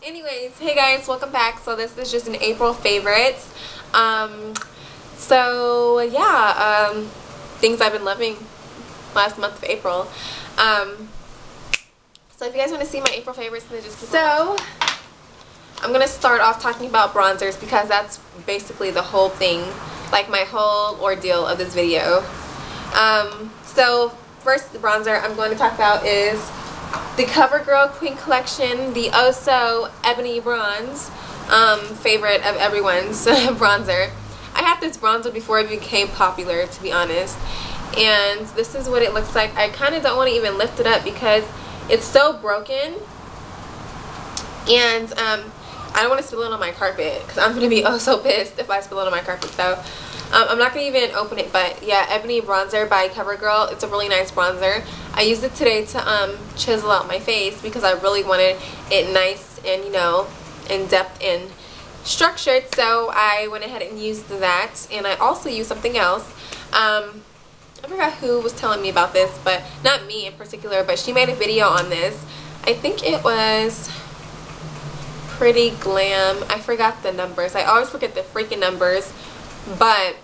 Anyways, hey guys, welcome back. So this is just an April favorites. Um, so yeah, um, things I've been loving last month of April. Um, so if you guys want to see my April favorites, then just so I'm gonna start off talking about bronzers because that's basically the whole thing, like my whole ordeal of this video. Um, so first, the bronzer I'm going to talk about is the CoverGirl Queen Collection, the Oso Ebony Bronze, um, favorite of everyone's bronzer. I had this bronzer before it became popular, to be honest. And this is what it looks like. I kind of don't want to even lift it up because it's so broken. And um, I don't want to spill it on my carpet because I'm going to be oh so pissed if I spill it on my carpet. So um, I'm not going to even open it. But yeah, Ebony Bronzer by CoverGirl. It's a really nice bronzer. I used it today to um, chisel out my face because I really wanted it nice and, you know, in depth and structured. So I went ahead and used that. And I also used something else. Um, I forgot who was telling me about this, but not me in particular, but she made a video on this. I think it was Pretty Glam. I forgot the numbers. I always forget the freaking numbers. But,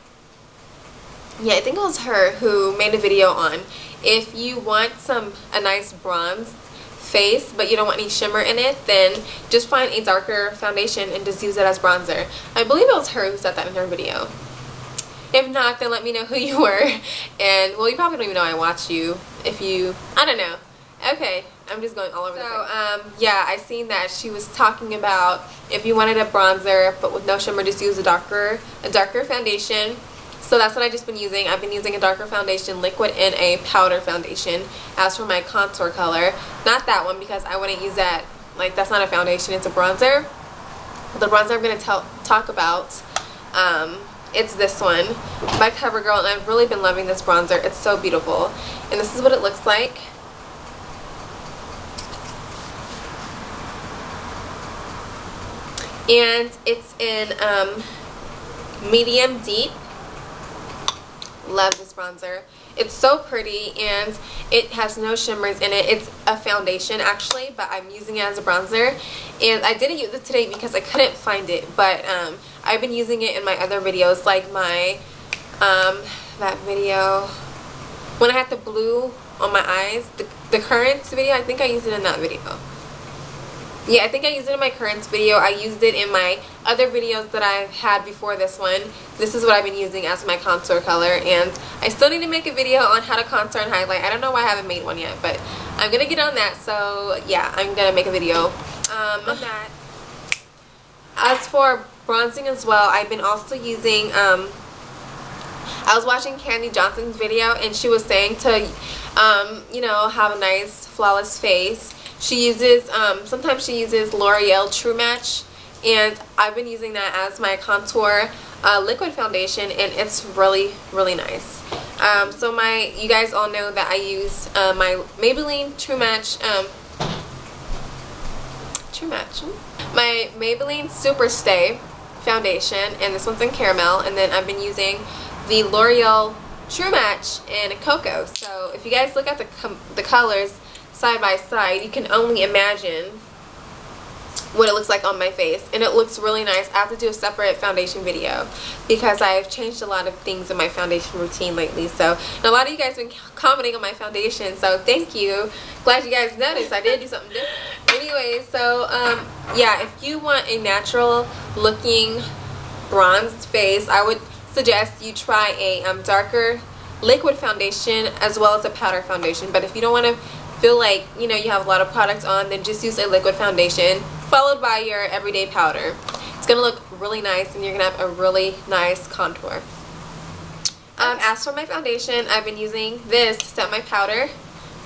yeah, I think it was her who made a video on if you want some a nice bronze face but you don't want any shimmer in it then just find a darker foundation and just use it as bronzer. I believe it was her who said that in her video. If not, then let me know who you were. And, well, you probably don't even know I watched you. If you, I don't know. Okay, I'm just going all over so, the place. um, yeah, I seen that she was talking about if you wanted a bronzer but with no shimmer, just use a darker, a darker foundation. So that's what I've just been using. I've been using a darker foundation liquid and a powder foundation. As for my contour color, not that one because I wouldn't use that. Like, that's not a foundation, it's a bronzer. The bronzer I'm going to talk about um, it's this one by CoverGirl and I've really been loving this bronzer. It's so beautiful. And this is what it looks like. And it's in um, medium deep. Love this bronzer. It's so pretty and it has no shimmers in it. It's a foundation actually, but I'm using it as a bronzer. And I didn't use it today because I couldn't find it, but um, I've been using it in my other videos, like my, um, that video, when I had the blue on my eyes, the, the currents video, I think I used it in that video. Yeah, I think I used it in my currents video. I used it in my other videos that I've had before this one. This is what I've been using as my contour color. And I still need to make a video on how to contour and highlight. I don't know why I haven't made one yet, but I'm to get on that. So, yeah, I'm to make a video um, on that. As for bronzing as well, I've been also using, um, I was watching Kandee Johnson's video and she was saying to, um, you know, have a nice flawless face she uses, um, sometimes she uses L'Oreal True Match and I've been using that as my contour uh, liquid foundation and it's really, really nice. Um, so my, you guys all know that I use uh, my Maybelline True Match, um, True Match, my Maybelline Super Stay foundation and this one's in caramel and then I've been using the L'Oreal True Match in Cocoa. So if you guys look at the, the colors, side by side, you can only imagine what it looks like on my face. And it looks really nice. I have to do a separate foundation video because I've changed a lot of things in my foundation routine lately. So a lot of you guys have been commenting on my foundation. So thank you. Glad you guys noticed. I did do something different. Anyway so um, yeah if you want a natural looking bronzed face I would suggest you try a um, darker liquid foundation as well as a powder foundation. But if you don't want to feel like you know you have a lot of products on then just use a liquid foundation followed by your everyday powder. It's gonna look really nice and you're gonna have a really nice contour. Um, as for my foundation I've been using this to set my powder.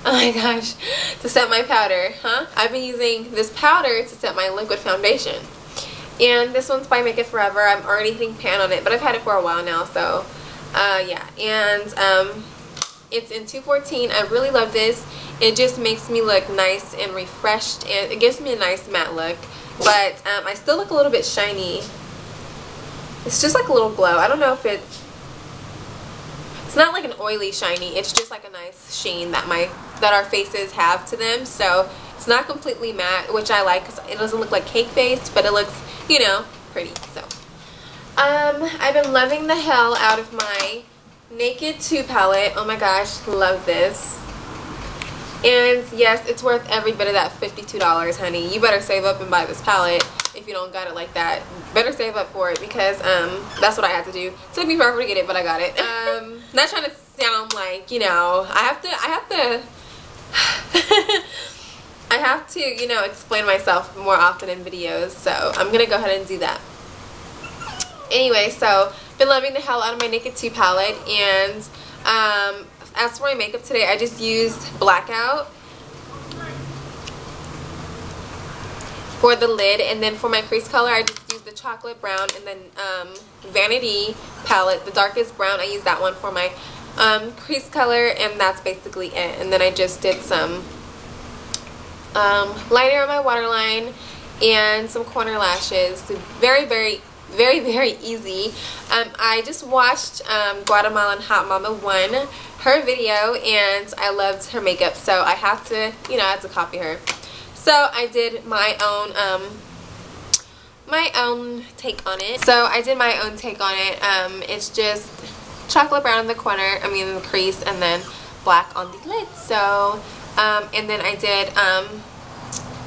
Oh my gosh to set my powder huh? I've been using this powder to set my liquid foundation. And this one's by Make Up For Ever. I'm already hitting pan on it but I've had it for a while now so uh, yeah. And um, it's in 214 I really love this it just makes me look nice and refreshed and it gives me a nice matte look but um, I still look a little bit shiny it's just like a little glow I don't know if it's it's not like an oily shiny it's just like a nice sheen that my that our faces have to them so It's not completely matte, which I like because it doesn't look like cake face, but it looks, you know, pretty. So, um, I've been loving the hell out of my Naked 2 palette. Oh my gosh, love this. And yes, it's worth every bit of that $52, honey. You better save up and buy this palette if you don't got it like that. Better save up for it because um, that's what I had to do. It took me forever to get it, but I got it. Um, not trying to sound like, you know, I have to, I have to, I have to, you know, explain myself more often in videos. So I'm going to go ahead and do that. Anyway, so been loving the hell out of my Naked 2 palette and um, as for my makeup today, I just used Blackout for the lid. And then for my crease color, I just used the chocolate brown and then um, Vanity palette, the darkest brown. I used that one for my um, crease color and that's basically it. And then I just did some um, liner on my waterline and some corner lashes. Very, very very very easy. Um, I just watched um, Guatemalan Hot Mama 1 her video and I loved her makeup so I have to you know I have to copy her. So I did my own um, my own take on it. So I did my own take on it. Um, it's just chocolate brown in the corner I mean the crease and then black on the lid. So um, and then I did um,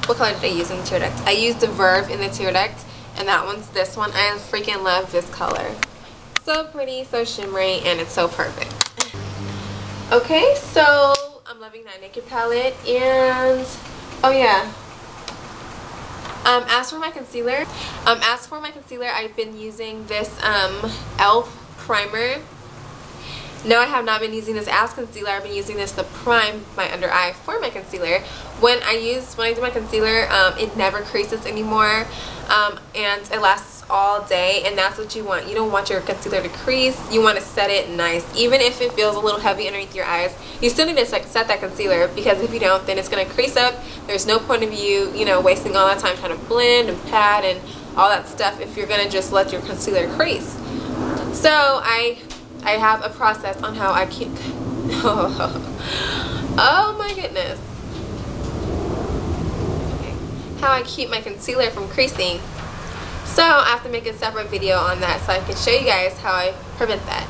what color did I use in the tear duct I used the Verve in the tear duct and that one's this one I freaking love this color so pretty so shimmery and it's so perfect okay so I'm loving that naked palette and oh yeah um, as for my concealer um, as for my concealer I've been using this um, e.l.f. primer no, I have not been using this as concealer. I've been using this to prime my under eye for my concealer. When I use, when I do my concealer, um, it never creases anymore. Um, and it lasts all day and that's what you want. You don't want your concealer to crease. You want to set it nice. Even if it feels a little heavy underneath your eyes, you still need to set that concealer because if you don't, then it's going to crease up. There's no point of you, you know, wasting all that time trying to blend and pat and all that stuff if you're going to just let your concealer crease. So I I have a process on how I keep oh my goodness how I keep my concealer from creasing so I have to make a separate video on that so I can show you guys how I prevent that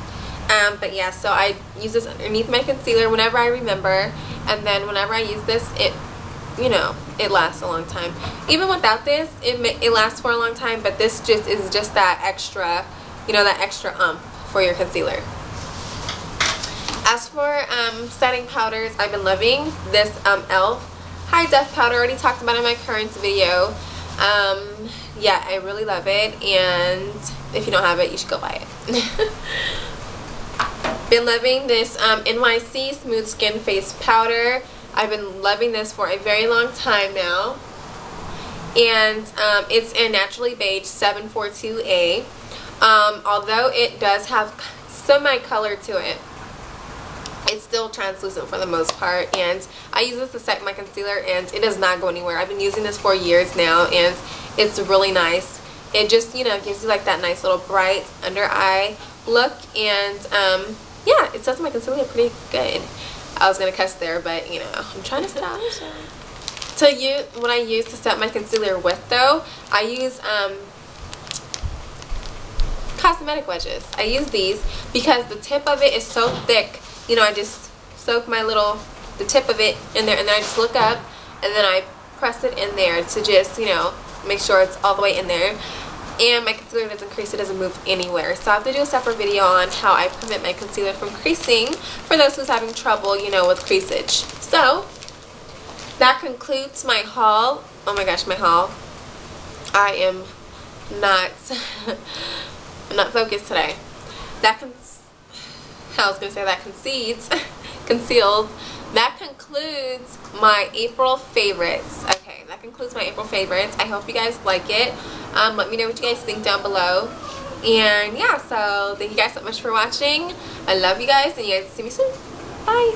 um, but yeah so I use this underneath my concealer whenever I remember and then whenever I use this it you know it lasts a long time even without this it, it lasts for a long time but this just is just that extra you know that extra ump for your concealer. As for um, setting powders, I've been loving this um, e.l.f. High Def Powder. I already talked about in my current video. Um, yeah, I really love it. And if you don't have it, you should go buy it. been loving this um, NYC Smooth Skin Face Powder. I've been loving this for a very long time now. And um, it's in Naturally Beige 742A. Um, although it does have semi-color to it, it's still translucent for the most part and I use this to set my concealer and it does not go anywhere. I've been using this for years now and it's really nice. It just, you know, gives you like that nice little bright under eye look and um, yeah, it sets my concealer pretty good. I was going to cuss there, but you know, I'm trying to set out. So you, what I use to set my concealer with though, I use um, cosmetic wedges. I use these because the tip of it is so thick. You know, I just soak my little, the tip of it in there and then I just look up and then I press it in there to just, you know, make sure it's all the way in there. And my concealer doesn't crease, it doesn't move anywhere. So I have to do a separate video on how I prevent my concealer from creasing for those who's having trouble, you know, with creasage. So, that concludes my haul. Oh my gosh, my haul. I am not I'm not focused today. That con I was going to say that concedes, conceals. That concludes my April favorites. Okay, that concludes my April favorites. I hope you guys like it. Um, let me know what you guys think down below. And yeah, so thank you guys so much for watching. I love you guys and you guys see me soon. Bye.